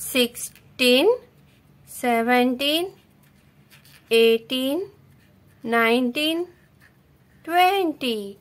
Sixteen, seventeen, eighteen, nineteen, twenty.